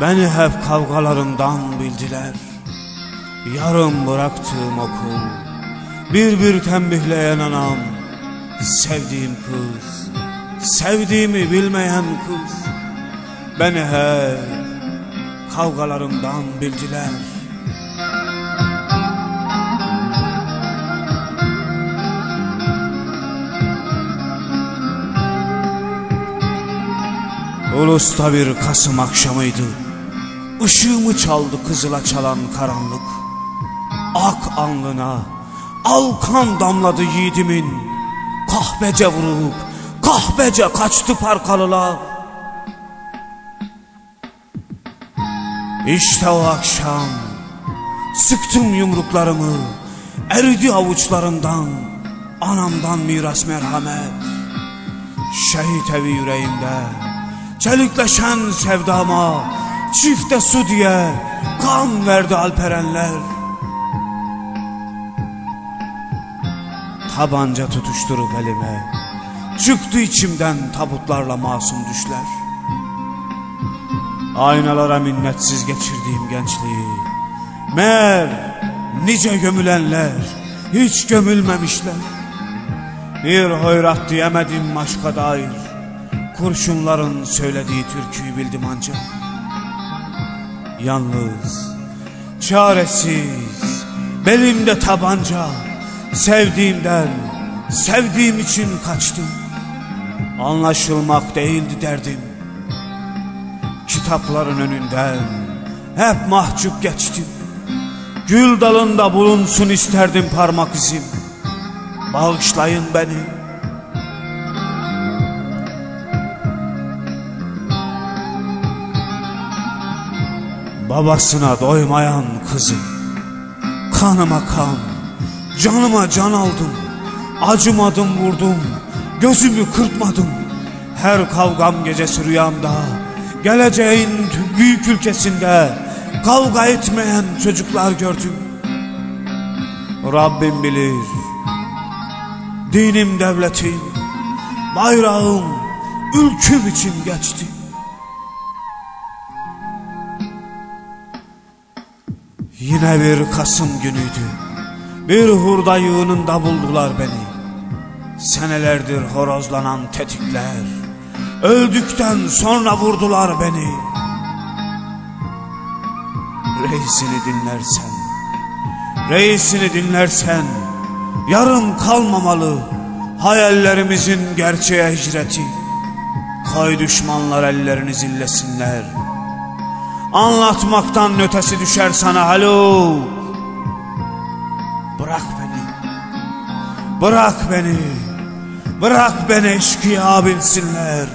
Beni hep kavgalarımdan bildiler. Yarım bıraktığım okul Bir bir tembihleyen anam Sevdiğim kız Sevdiğimi bilmeyen kız. Beni hep kavgalarımdan bildiler Ulus'ta bir Kasım akşamıydı. Işığımı çaldı kızıla çalan karanlık. Ak alnına alkan damladı yiğidimin. Kahvece vurup kahvece kaçtı parkalılar. İşte o akşam sıktım yumruklarımı. Eridi avuçlarımdan anamdan miras merhamet. Şehit evi yüreğimde Çelikleşen sevdama Çifte su diye Kan verdi alperenler. Tabanca tutuşturup elime Çıktı içimden tabutlarla masum düşler. Aynalara minnetsiz geçirdiğim gençliği Meğer nice gömülenler Hiç gömülmemişler. Bir hoyrat diyemedim aşka dair Kurşunların söylediği türküyü bildim ancak. Yalnız, çaresiz, belimde tabanca Sevdiğimden, sevdiğim için kaçtım. Anlaşılmak değildi derdim. Kitapların önünden hep mahcup geçtim. Gül dalında bulunsun isterdim parmak izim. Bağışlayın beni Babasına doymayan kızım. Kanıma kan Canıma can aldım. Acımadım vurdum Gözümü kırpmadım. Her kavgam gecesi rüyamda Geleceğin büyük ülkesinde Kavga etmeyen çocuklar gördüm. Rabbim bilir Dinim devletim Bayrağım Ülküm için geçti Yine bir Kasım günüydü. Bir hurda yığınında buldular beni. Senelerdir horozlanan tetikler. Öldükten sonra vurdular beni. Reisini dinlersen, reisini dinlersen, yarım kalmamalı hayallerimizin gerçeğe hicreti. Koy düşmanlar ellerini zillesinler. Anlatmaktan ötesi düşer sana halo. Bırak beni. Bırak beni. Bırak beni eşkıya bilsinler.